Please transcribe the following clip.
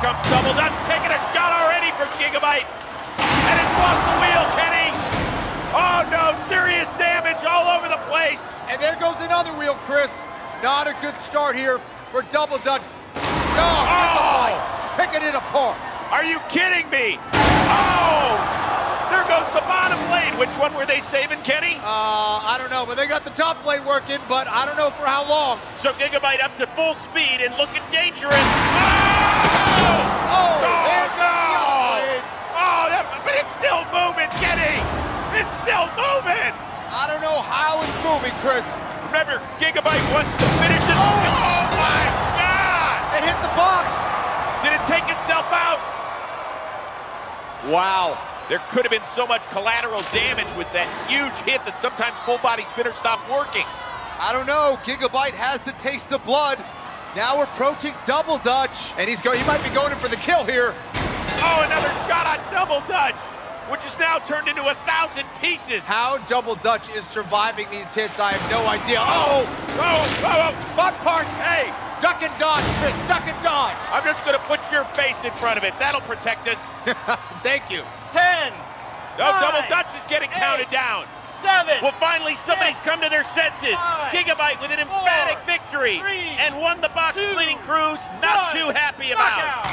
comes Double Dutch, taking a shot already for Gigabyte. And it's off the wheel, Kenny. Oh no, serious damage all over the place. And there goes another wheel, Chris. Not a good start here for Double Dutch. No, Oh! picking it apart. Are you kidding me? Oh! There goes the bottom blade. Which one were they saving, Kenny? Uh, I don't know, but they got the top blade working, but I don't know for how long. So Gigabyte up to full speed and looking dangerous. Oh! Oh, moving! I don't know how it's moving, Chris. Remember, Gigabyte wants to finish it. Oh! oh, my God! It hit the box. Did it take itself out? Wow. There could have been so much collateral damage with that huge hit that sometimes full body spinners stop working. I don't know. Gigabyte has the taste of blood. Now we're approaching Double Dutch, and he's going. He might be going in for the kill here. Oh, another shot on double dutch, which is now turned into a thousand pieces. How Double Dutch is surviving these hits, I have no idea. Oh, Oh, oh, oh, oh. butt part. hey, Duck and dodge, Chris. Duck and dodge. I'm just gonna put your face in front of it. That'll protect us. Thank you. 10, No, Nine, double dutch is getting counted down. 7, Well, finally, somebody's Six, come to their senses. five, Gigabyte with an emphatic four, victory three, and won the box two, splitting cruise. Not one. too happy about. knockout.